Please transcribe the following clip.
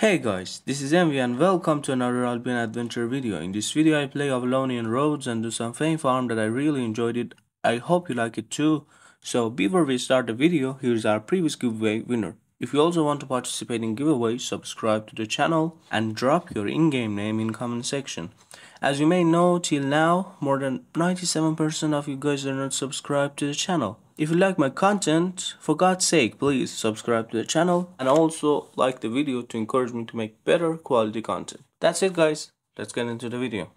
Hey guys, this is Emvy and welcome to another Albion adventure video. In this video I play Avalonian Roads and do some Fame Farm that I really enjoyed it. I hope you like it too. So before we start the video, here's our previous giveaway winner. If you also want to participate in giveaways, subscribe to the channel and drop your in-game name in comment section. As you may know, till now, more than 97% of you guys are not subscribed to the channel. If you like my content, for God's sake, please subscribe to the channel and also like the video to encourage me to make better quality content. That's it guys, let's get into the video.